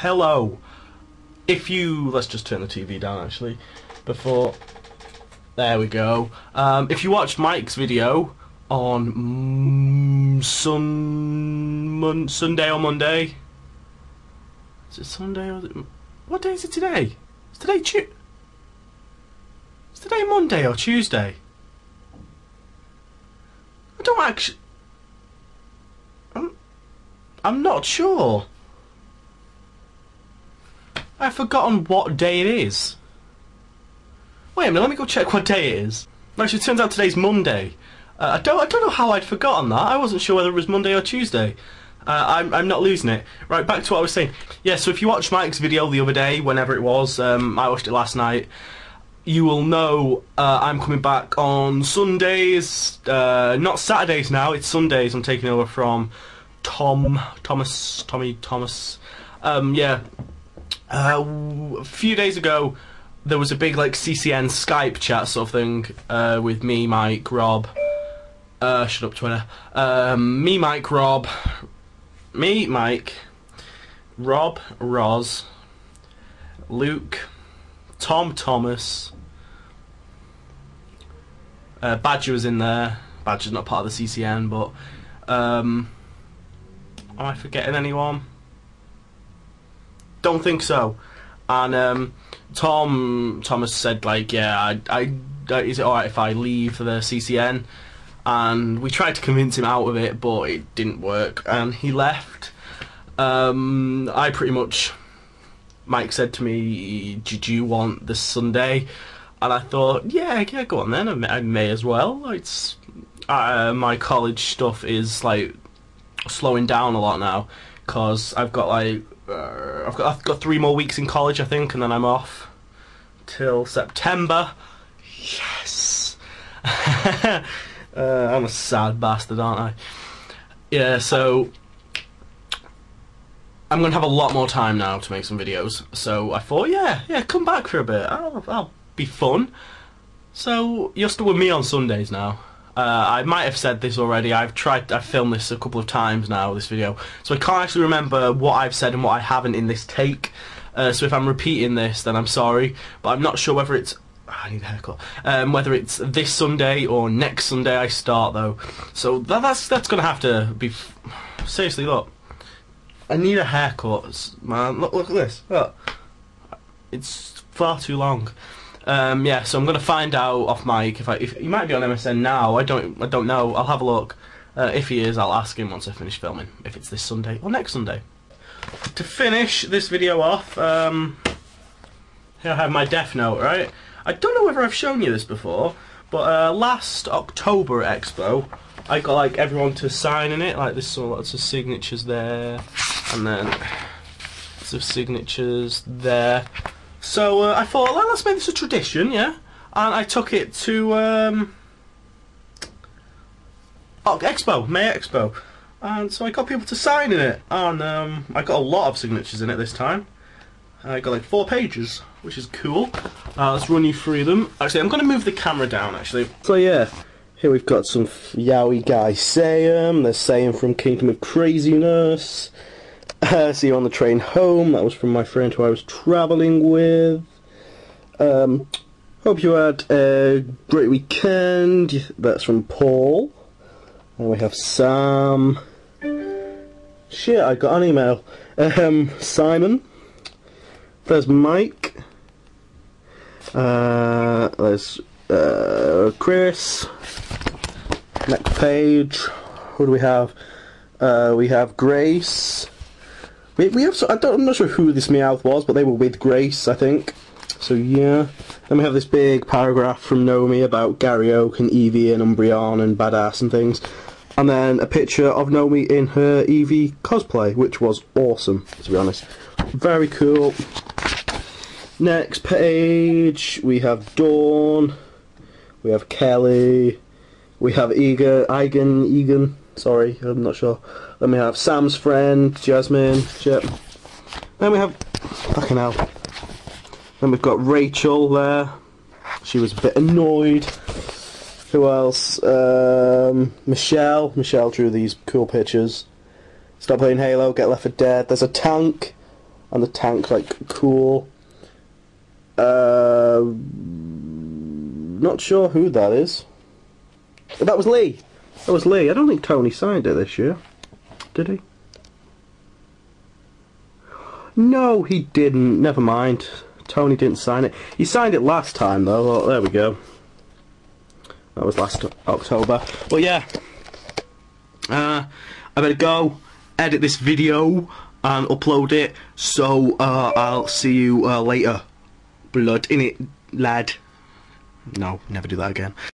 hello. If you let's just turn the TV down actually before. There we go. Um, if you watched Mike's video on mm, sun, mon, Sunday or Monday, is it Sunday or what day is it today? Is today Tu- Is today Monday or Tuesday? I don't actually. I'm, I'm not sure. I've forgotten what day it is. Wait a minute, let me go check what day it is. Actually, it turns out today's Monday. Uh, I don't, I don't know how I'd forgotten that. I wasn't sure whether it was Monday or Tuesday. Uh, I'm, I'm not losing it. Right, back to what I was saying. Yeah, so if you watched Mike's video the other day, whenever it was, um, I watched it last night. You will know uh, I'm coming back on Sundays, uh, not Saturdays now. It's Sundays. I'm taking over from Tom Thomas, Tommy Thomas. Um, yeah, uh, a few days ago, there was a big like CCN Skype chat sort of thing uh, with me, Mike, Rob. Uh, shut up, Twitter. Um, me, Mike, Rob. Me, Mike, Rob, Roz, Luke, Tom, Thomas. Uh, Badger was in there. Badger's not part of the CCN, but um, am I forgetting anyone? Don't think so. And um, Tom Thomas said like, yeah, I, I, I is it alright if I leave the CCN? And we tried to convince him out of it, but it didn't work, and he left. Um, I pretty much. Mike said to me, "Did you want this Sunday?" And I thought, "Yeah, yeah, go on then. I may, I may as well. It's uh, my college stuff is like slowing down a lot now because I've got like uh, I've got I've got three more weeks in college, I think, and then I'm off till September. Yes. uh, I'm a sad bastard, aren't I? Yeah. So I'm gonna have a lot more time now to make some videos. So I thought, yeah, yeah, come back for a bit. I'll, I'll be fun. So you're still with me on Sundays now. Uh, I might have said this already. I've tried. I've filmed this a couple of times now. This video, so I can't actually remember what I've said and what I haven't in this take. Uh, so if I'm repeating this, then I'm sorry. But I'm not sure whether it's. I need a haircut. Um, whether it's this Sunday or next Sunday I start though. So that, that's that's gonna have to be. Seriously, look. I need a haircut, man. Look, look at this. Look. It's far too long. Um, yeah, so I'm gonna find out off Mike if I if he might be on MSN now. I don't I don't know. I'll have a look. Uh, if he is, I'll ask him once I finish filming. If it's this Sunday or next Sunday. To finish this video off, um, here I have my Death Note. Right. I don't know whether I've shown you this before, but uh, last October at Expo, I got like everyone to sign in it. Like this, so lots of signatures there, and then of signatures there. So uh, I thought, well, let's make this a tradition, yeah. And I took it to um, oh, Expo, May Expo, and so I got people to sign in it, and um, I got a lot of signatures in it this time. I got like four pages, which is cool. Uh, let's run you through them. Actually, I'm going to move the camera down. Actually, so yeah, here we've got some Yowie guy. They're saying from Kingdom of Craziness. Uh, see you on the train home. That was from my friend who I was travelling with. Um, hope you had a great weekend. That's from Paul. And we have Sam. Shit, I got an email. Um, Simon. There's Mike. Uh, there's uh, Chris. Next page. Who do we have? Uh, we have Grace. We, we have. I don't, I'm not sure who this Meowth was, but they were with Grace, I think. So yeah. Then we have this big paragraph from Nomi about Gary Oak and Eevee and Umbreon and Badass and things. And then a picture of Nomi in her Eevee cosplay, which was awesome, to be honest. Very cool. Next page, we have Dawn. We have Kelly. We have Egan, Egan. Sorry, I'm not sure. Then we have Sam's friend, Jasmine. Chip. Then we have fucking hell. Then we've got Rachel there. She was a bit annoyed. Who else? Um, Michelle. Michelle drew these cool pictures. Stop playing Halo. Get Left 4 Dead. There's a tank. and the tank like cool. Uh, not sure who that is. That was Lee. That was Lee. I don't think Tony signed it this year. Did he? No, he didn't. Never mind. Tony didn't sign it. He signed it last time though. Oh, there we go. That was last October. Well, yeah. Uh, I better go edit this video and upload it. So uh, I'll see you uh, later. Blood in it, lad. No, never do that again.